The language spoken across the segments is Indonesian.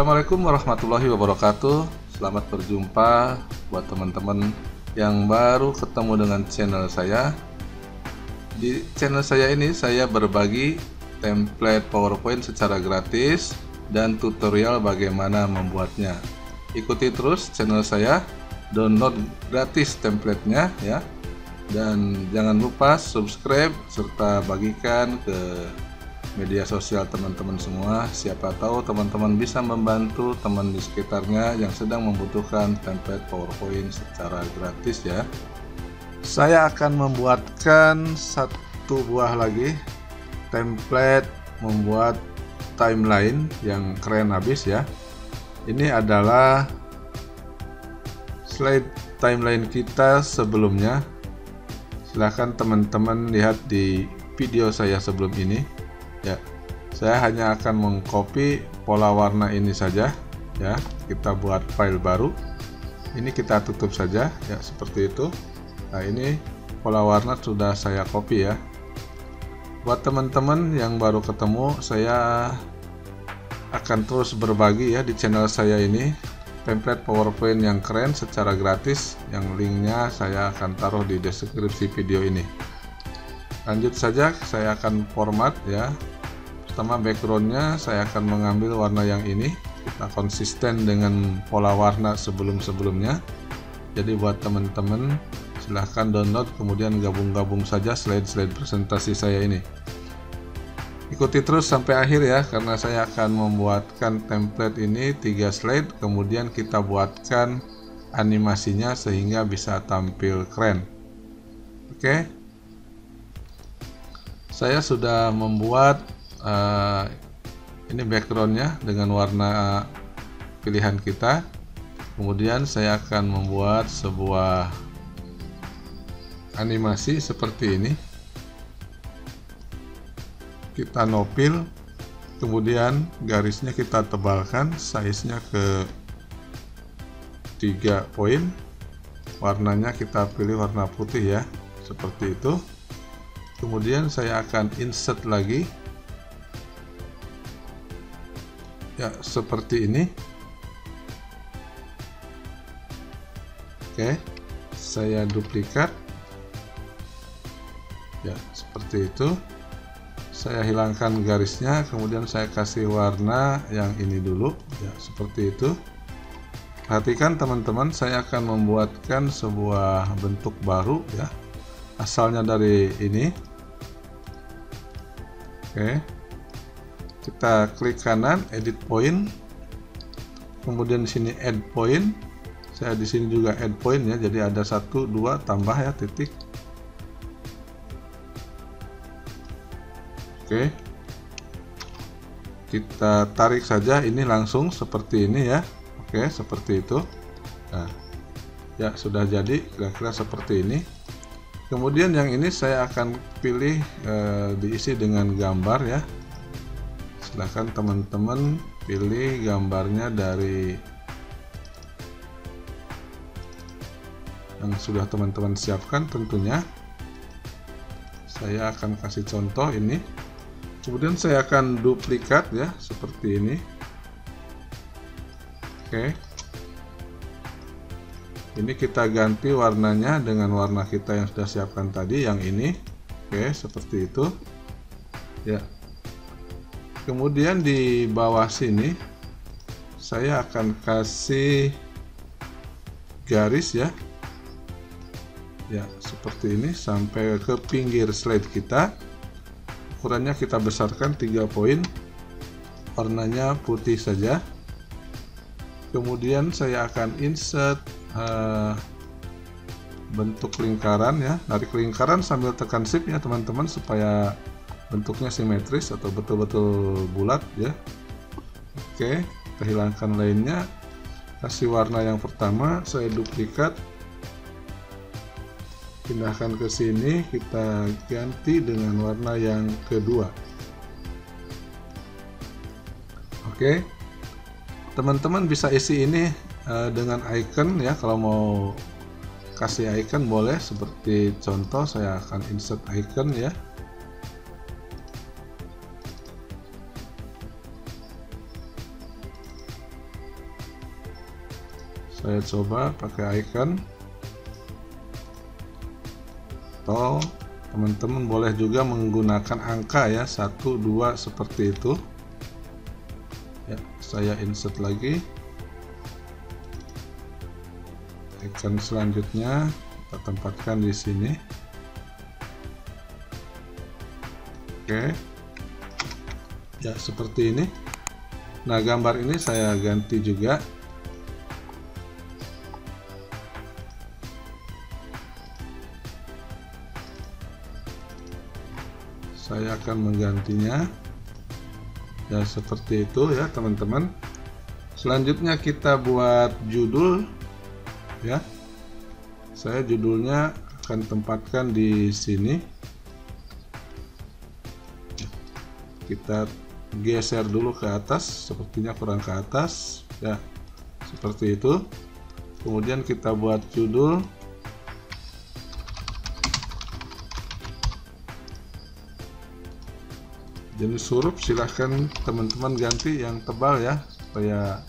Assalamualaikum warahmatullahi wabarakatuh. Selamat berjumpa buat teman-teman yang baru ketemu dengan channel saya. Di channel saya ini saya berbagi template powerpoint secara gratis dan tutorial bagaimana membuatnya. Ikuti terus channel saya Download gratis templatenya ya. Dan jangan lupa subscribe serta bagikan ke media sosial teman-teman semua siapa tahu teman-teman bisa membantu teman di sekitarnya yang sedang membutuhkan template powerpoint secara gratis ya. Saya akan membuatkan satu buah lagi template membuat timeline yang keren habis ya. Ini adalah slide timeline kita sebelumnya. Silahkan teman-teman lihat di video saya sebelum ini ya saya hanya akan mengcopy pola warna ini saja ya. Kita buat file baru. Ini kita tutup saja ya seperti itu. Nah ini pola warna sudah saya copy ya. Buat teman-teman yang baru ketemu saya akan terus berbagi ya di channel saya ini. Template powerpoint yang keren secara gratis yang linknya saya akan taruh di deskripsi video ini. Lanjut saja saya akan format ya pertama backgroundnya saya akan mengambil warna yang ini. Kita konsisten dengan pola warna sebelum-sebelumnya. Jadi buat teman-teman silahkan download kemudian gabung-gabung saja slide-slide presentasi saya ini. Ikuti terus sampai akhir ya karena saya akan membuatkan template ini tiga slide kemudian kita buatkan animasinya sehingga bisa tampil keren. Oke? Saya sudah membuat uh, ini backgroundnya dengan warna pilihan kita. Kemudian saya akan membuat sebuah animasi seperti ini. Kita nopil kemudian garisnya kita tebalkan size nya ke 3 poin. Warnanya kita pilih warna putih ya seperti itu. Kemudian saya akan insert lagi ya seperti ini. Oke saya duplikat. Ya seperti itu. Saya hilangkan garisnya kemudian saya kasih warna yang ini dulu. Ya seperti itu. Perhatikan teman-teman saya akan membuatkan sebuah bentuk baru ya. Asalnya dari ini. Oke. Kita klik kanan edit point. Kemudian di sini add point. Saya di sini juga add point ya. Jadi ada satu dua tambah ya titik. Oke. Kita tarik saja ini langsung seperti ini ya. Oke, seperti itu. Nah, ya sudah jadi kira-kira seperti ini kemudian yang ini saya akan pilih e, diisi dengan gambar ya silahkan teman-teman pilih gambarnya dari yang sudah teman-teman siapkan tentunya. Saya akan kasih contoh ini. Kemudian saya akan duplikat ya seperti ini. Oke. Ini kita ganti warnanya dengan warna kita yang sudah siapkan tadi yang ini. Oke seperti itu. Ya kemudian di bawah sini saya akan kasih garis ya. Ya seperti ini sampai ke pinggir slide kita. Ukurannya kita besarkan 3 poin. Warnanya putih saja. Kemudian saya akan insert uh, bentuk lingkaran ya. Dari lingkaran sambil tekan shift ya teman-teman supaya bentuknya simetris atau betul-betul bulat ya. Oke kita hilangkan lainnya. Kasih warna yang pertama saya duplikat. Pindahkan ke sini kita ganti dengan warna yang kedua. Oke teman-teman bisa isi ini uh, dengan icon ya. Kalau mau kasih icon boleh seperti contoh saya akan insert icon ya saya coba pakai icon. Atau teman-teman boleh juga menggunakan angka ya 1 2 seperti itu. Ya saya insert lagi. Icon selanjutnya kita tempatkan di sini. Oke. Ya seperti ini. Nah gambar ini saya ganti juga saya akan menggantinya. Ya seperti itu ya teman-teman. Selanjutnya kita buat judul ya. Saya judulnya akan tempatkan di sini. Kita geser dulu ke atas sepertinya kurang ke atas. Ya seperti itu. Kemudian kita buat judul jenis huruf silahkan teman-teman ganti yang tebal ya supaya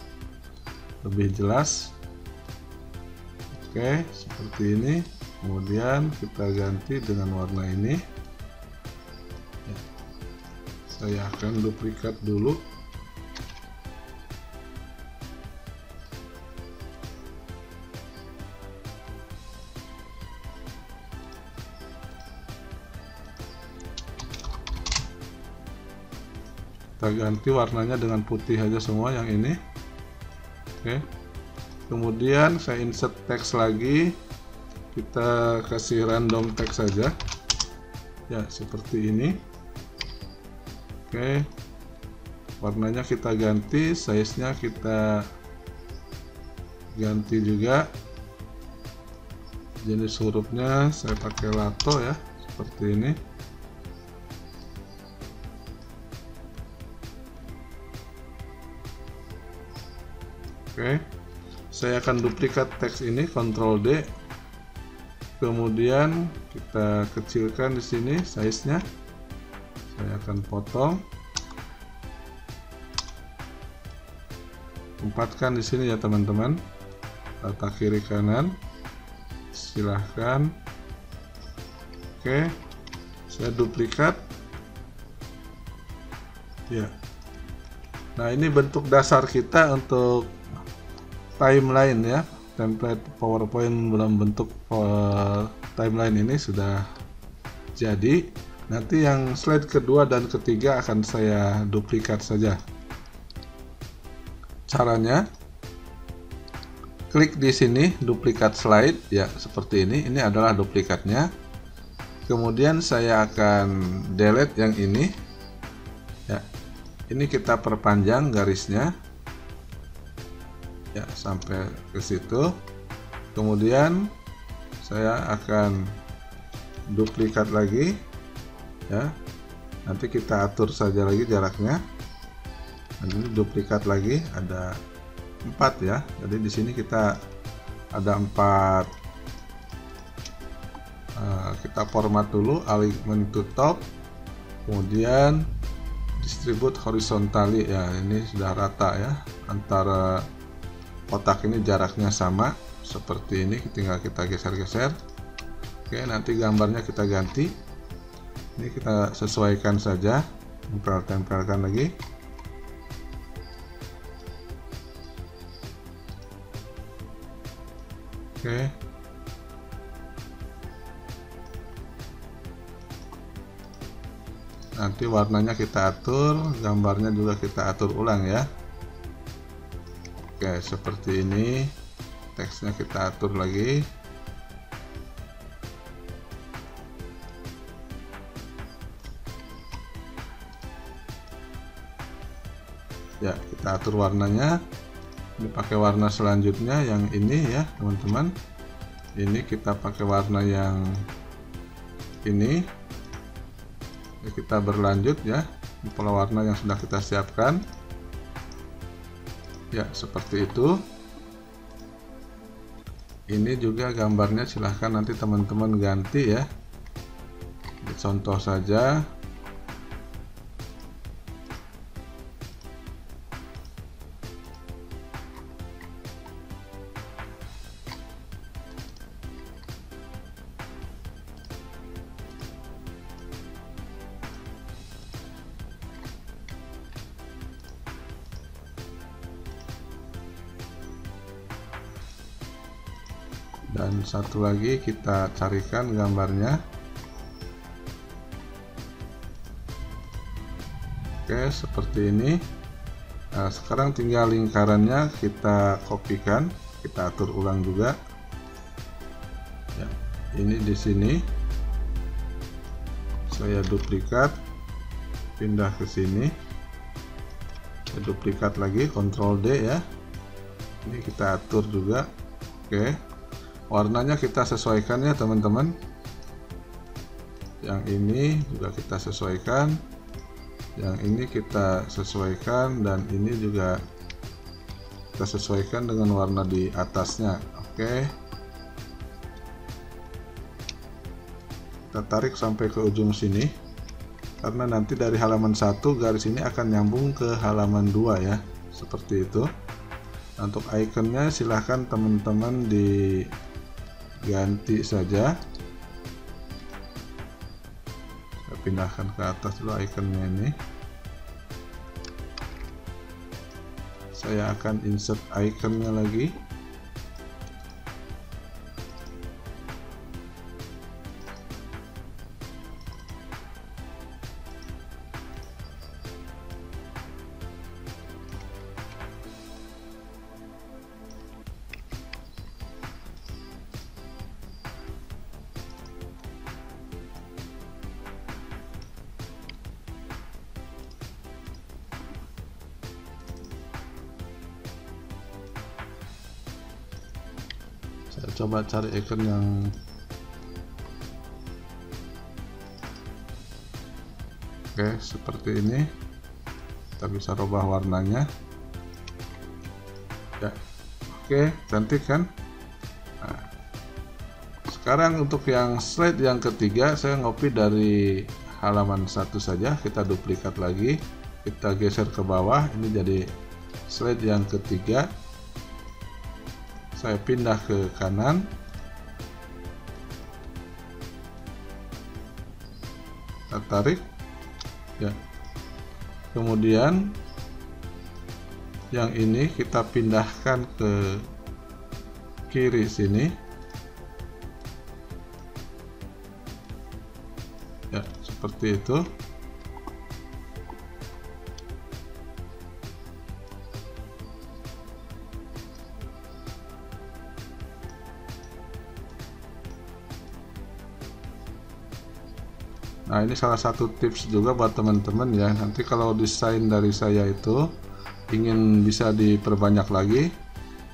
lebih jelas. Oke seperti ini. Kemudian kita ganti dengan warna ini. Ya. saya akan duplikat dulu kita ganti warnanya dengan putih aja semua yang ini. Oke. Kemudian saya insert teks lagi. Kita kasih random teks saja. Ya seperti ini. Oke. Warnanya kita ganti size nya kita ganti juga. Jenis hurufnya saya pakai lato ya seperti ini saya akan duplikat teks ini, Ctrl D. Kemudian kita kecilkan di sini size-nya. Saya akan potong. Tempatkan di sini ya teman-teman. Tata kiri kanan. Silahkan. Oke, saya duplikat. Ya. Nah ini bentuk dasar kita untuk timeline ya. Template powerpoint dalam bentuk uh, timeline ini sudah jadi. Nanti yang slide kedua dan ketiga akan saya duplikat saja. Caranya klik di sini duplikat slide. Ya seperti ini. Ini adalah duplikatnya. Kemudian saya akan delete yang ini. Ya ini kita perpanjang garisnya ya sampai ke situ. Kemudian saya akan duplikat lagi ya. Nanti kita atur saja lagi jaraknya. Dan ini duplikat lagi ada empat ya. Jadi di sini kita ada empat. Uh, kita format dulu alignment to top. Kemudian distribute horizontally ya. Ini sudah rata ya antara kotak ini jaraknya sama seperti ini tinggal kita geser-geser. Oke nanti gambarnya kita ganti. Ini kita sesuaikan saja tempel-tempelkan lagi. Oke. Nanti warnanya kita atur gambarnya juga kita atur ulang ya Oke seperti ini. Teksnya kita atur lagi. Ya kita atur warnanya. Ini pakai warna selanjutnya yang ini ya teman-teman. Ini kita pakai warna yang ini. Kita berlanjut ya pola warna yang sudah kita siapkan ya seperti itu. Ini juga gambarnya silahkan nanti teman-teman ganti ya. Contoh saja satu lagi kita carikan gambarnya. Oke seperti ini. Nah sekarang tinggal lingkarannya kita kopikan kita atur ulang juga. Ya, ini di sini. Saya duplikat pindah ke sini. Saya duplikat lagi Ctrl D ya. Ini kita atur juga. Oke warnanya kita sesuaikan ya teman-teman. Yang ini juga kita sesuaikan. Yang ini kita sesuaikan dan ini juga kita sesuaikan dengan warna di atasnya. Oke. Kita tarik sampai ke ujung sini karena nanti dari halaman satu garis ini akan nyambung ke halaman 2 ya seperti itu. Untuk ikonnya silahkan teman-teman di ganti saja. Saya pindahkan ke atas dulu ikonnya ini. Saya akan insert ikonnya lagi coba cari icon yang oke seperti ini. Kita bisa rubah warnanya. Ya oke cantik kan? Nah, sekarang untuk yang slide yang ketiga saya ngopi dari halaman satu saja. Kita duplikat lagi. Kita geser ke bawah. Ini jadi slide yang ketiga saya pindah ke kanan. Kita tarik. Ya. Kemudian yang ini kita pindahkan ke kiri sini. Ya seperti itu Nah ini salah satu tips juga buat teman-teman ya. Nanti kalau desain dari saya itu ingin bisa diperbanyak lagi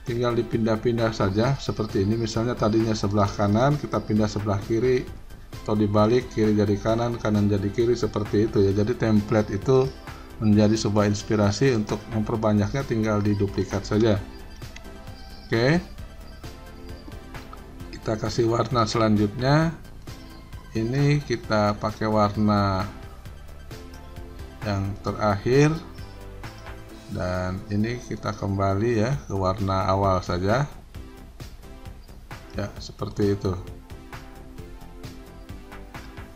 Tinggal dipindah-pindah saja seperti ini. Misalnya tadinya sebelah kanan kita pindah sebelah kiri Atau dibalik kiri jadi kanan kanan jadi kiri seperti itu ya. Jadi template itu menjadi sebuah inspirasi untuk memperbanyaknya tinggal diduplikat saja. Oke. Kita kasih warna selanjutnya ini kita pakai warna yang terakhir. Dan ini kita kembali ya ke warna awal saja. Ya seperti itu.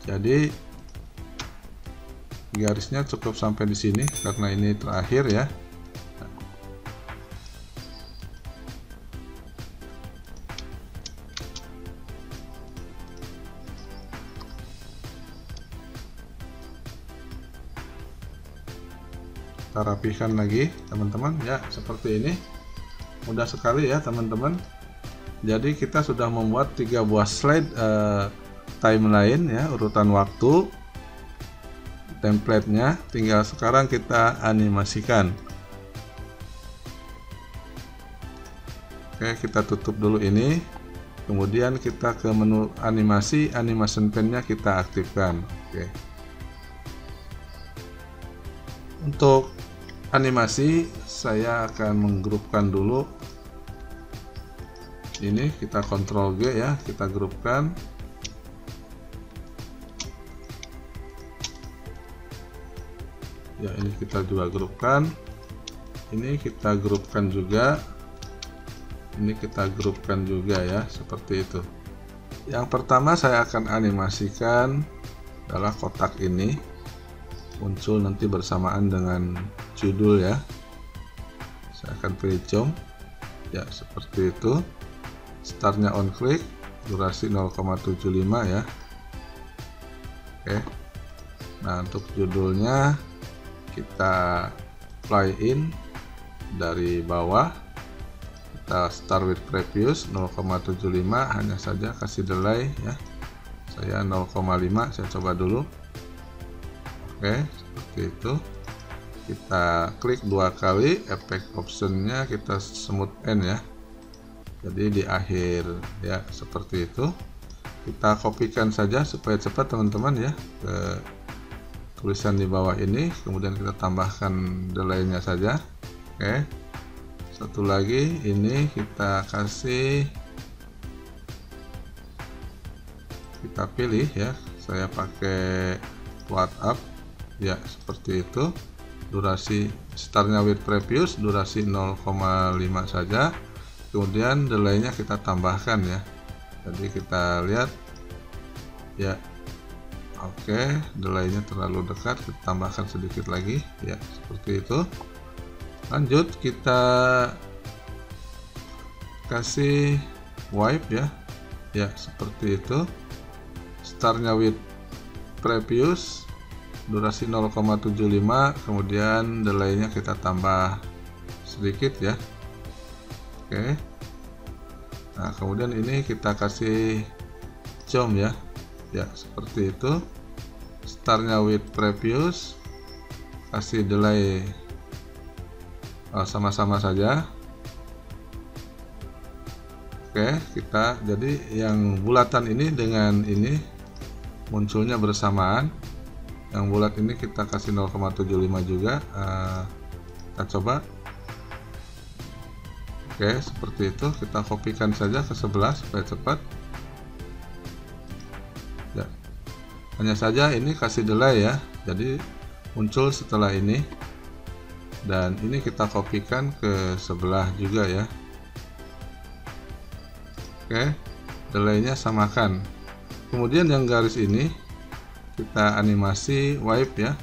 Jadi garisnya cukup sampai di sini karena ini terakhir ya kita rapikan lagi teman-teman. Ya seperti ini. Mudah sekali ya teman-teman. Jadi kita sudah membuat tiga buah slide uh, timeline ya urutan waktu templatenya. Tinggal sekarang kita animasikan. Oke kita tutup dulu ini. Kemudian kita ke menu animasi. Animation pen-nya kita aktifkan. Oke. Untuk animasi saya akan menggrupkan dulu. Ini kita kontrol G ya kita grupkan. Ya ini kita juga grupkan. Ini kita grupkan juga. Ini kita grupkan juga ya seperti itu. Yang pertama saya akan animasikan adalah kotak ini. Muncul nanti bersamaan dengan judul ya. Saya akan pilih jom ya seperti itu. Startnya on click durasi 0,75 ya. Oke. Nah untuk judulnya kita fly in dari bawah. Kita start with previous 0,75 hanya saja kasih delay ya. Saya 0,5 saya coba dulu. Oke seperti itu kita klik dua kali efek optionnya kita smooth end ya. Jadi di akhir ya seperti itu. Kita kopikan saja supaya cepat teman-teman ya ke tulisan di bawah ini. Kemudian kita tambahkan delaynya saja. Oke. Satu lagi ini kita kasih kita pilih ya. Saya pakai WhatsApp. Ya seperti itu durasi startnya with previous durasi 0,5 saja. Kemudian delaynya kita tambahkan ya. Jadi kita lihat ya oke okay, delaynya terlalu dekat kita tambahkan sedikit lagi ya seperti itu. Lanjut kita kasih wipe ya. Ya seperti itu. Startnya with previous durasi 0,75 kemudian delaynya kita tambah sedikit ya. Oke. Nah kemudian ini kita kasih jump ya. Ya seperti itu. Startnya with previous. Kasih delay oh, sama-sama oh, saja. Oke kita jadi yang bulatan ini dengan ini munculnya bersamaan yang bulat ini kita kasih 0,75 juga uh, kita coba Oke, seperti itu. Kita kopikan saja ke sebelah supaya cepat. Ya. Hanya saja ini kasih delay ya. Jadi muncul setelah ini. Dan ini kita kopikan ke sebelah juga ya. Oke. Delaynya samakan. Kemudian yang garis ini kita animasi wipe ya.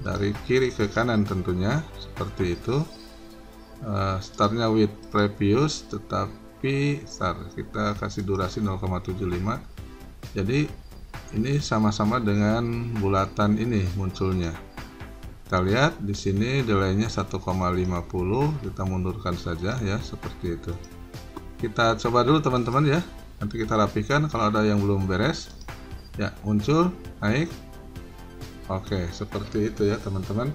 Dari kiri ke kanan tentunya seperti itu. Uh, startnya with previous tetapi start kita kasih durasi 0,75 jadi ini sama-sama dengan bulatan ini munculnya. Kita lihat di sini delaynya 1,50 kita mundurkan saja ya seperti itu. Kita coba dulu teman-teman ya. Nanti kita rapikan kalau ada yang belum beres ya muncul naik. Oke seperti itu ya teman-teman.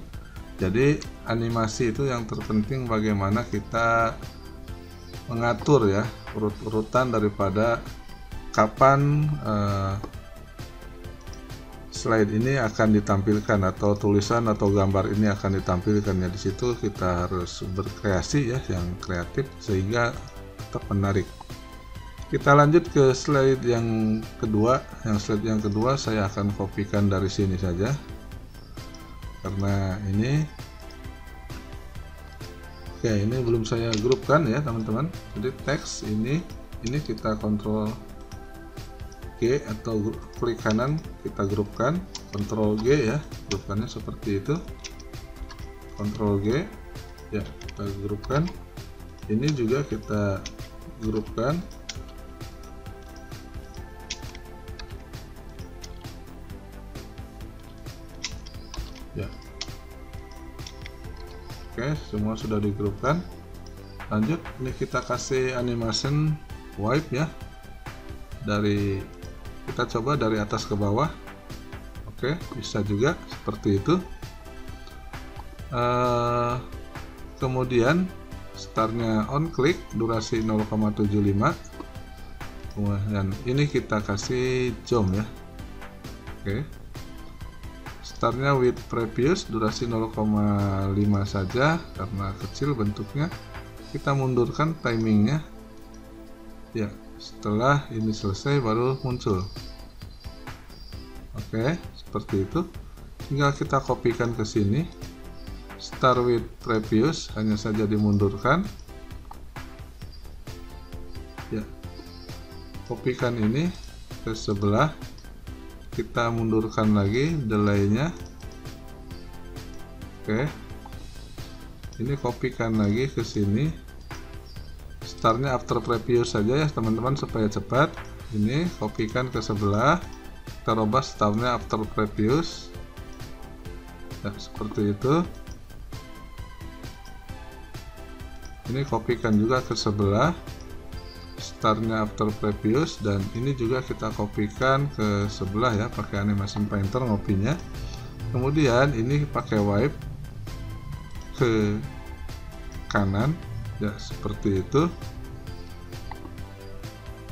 Jadi animasi itu yang terpenting bagaimana kita mengatur ya urut-urutan daripada kapan uh, slide ini akan ditampilkan atau tulisan atau gambar ini akan ditampilkan ya. Di situ kita harus berkreasi ya yang kreatif sehingga tetap menarik kita lanjut ke slide yang kedua. Yang slide yang kedua saya akan kopikan dari sini saja. Karena ini oke ini belum saya grupkan ya teman-teman. Jadi teks ini ini kita kontrol G atau klik kanan kita grupkan. Kontrol G ya grupkannya seperti itu. Kontrol G ya kita grupkan. Ini juga kita grupkan oke semua sudah digrupkan. Lanjut ini kita kasih animation wipe ya. Dari kita coba dari atas ke bawah. Oke bisa juga seperti itu. Uh, kemudian startnya on click durasi 0,75 kemudian ini kita kasih jump ya. Oke startnya with previous durasi 0,5 saja karena kecil bentuknya. Kita mundurkan timingnya. Ya setelah ini selesai baru muncul. Oke seperti itu. Tinggal kita kopikan ke sini. Start with previous hanya saja dimundurkan. Ya kopikan ini ke sebelah kita mundurkan lagi delaynya oke. Ini kopikan lagi ke sini. Startnya after preview saja ya teman-teman supaya cepat. Ini kopikan ke sebelah. Kita robah startnya after previous ya seperti itu. Ini kopikan juga ke sebelah startnya after previous dan ini juga kita kopikan ke sebelah ya pakai animation painter ngopinya. Kemudian ini pakai wipe ke kanan ya seperti itu.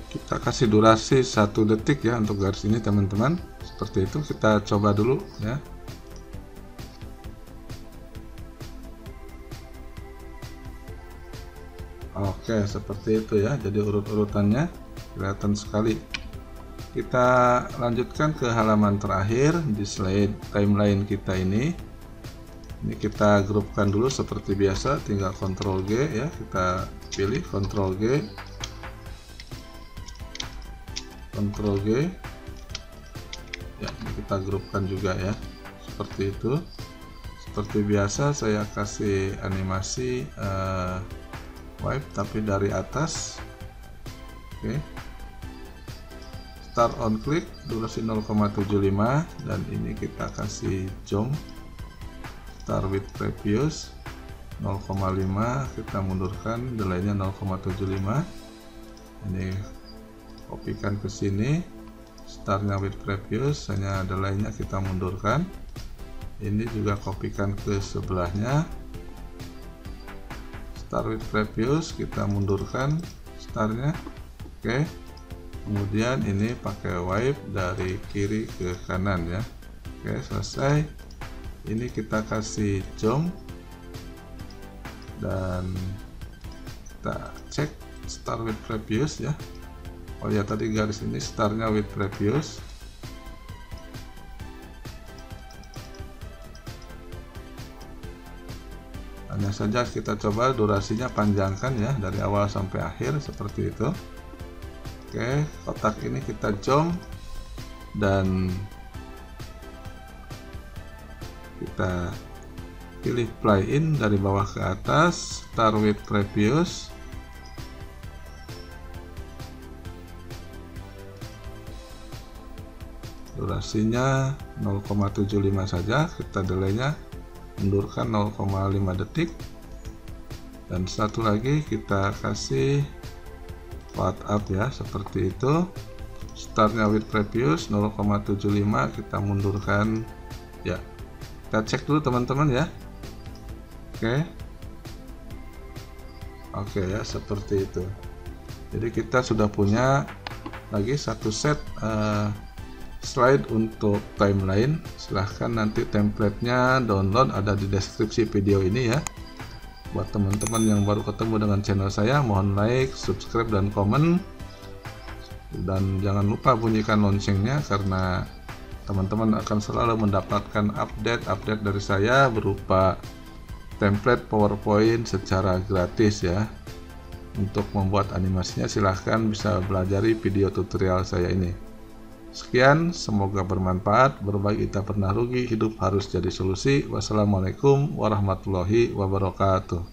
Kita kasih durasi satu detik ya untuk garis ini teman-teman. Seperti itu kita coba dulu ya Oke seperti itu ya. Jadi urut-urutannya kelihatan sekali. Kita lanjutkan ke halaman terakhir di slide timeline kita ini. Ini kita grupkan dulu seperti biasa tinggal Ctrl G ya. Kita pilih Ctrl G. Ctrl G. Ya kita grupkan juga ya. Seperti itu. Seperti biasa saya kasih animasi uh, wipe tapi dari atas oke. Okay. start on click durasi 0,75 dan ini kita kasih jump. Start with previous 0,5 kita mundurkan delaynya 0,75 ini kopikan ke sini startnya with previous hanya delaynya kita mundurkan. Ini juga kopikan ke sebelahnya start with previous kita mundurkan startnya. Oke. Okay. kemudian ini pakai wipe dari kiri ke kanan ya. Oke okay, selesai. Ini kita kasih jump dan kita cek start with previous ya. Oh ya tadi garis ini startnya with previous hanya saja kita coba durasinya panjangkan ya dari awal sampai akhir seperti itu. Oke kotak ini kita jump dan kita pilih play in dari bawah ke atas start with previous. Durasinya 0,75 saja kita delaynya mundurkan 0,5 detik. Dan satu lagi kita kasih part up ya seperti itu. Startnya with previous 0,75 kita mundurkan. Ya kita cek dulu teman-teman ya. Oke. Oke ya seperti itu. Jadi kita sudah punya lagi satu set uh, slide untuk timeline. Silahkan nanti templatenya download ada di deskripsi video ini ya. Buat teman-teman yang baru ketemu dengan channel saya mohon like subscribe dan komen. Dan jangan lupa bunyikan loncengnya karena teman-teman akan selalu mendapatkan update-update dari saya berupa template PowerPoint secara gratis ya. Untuk membuat animasinya silahkan bisa belajari video tutorial saya ini sekian semoga bermanfaat. Berbagi tak pernah rugi hidup harus jadi solusi. Wassalamualaikum warahmatullahi wabarakatuh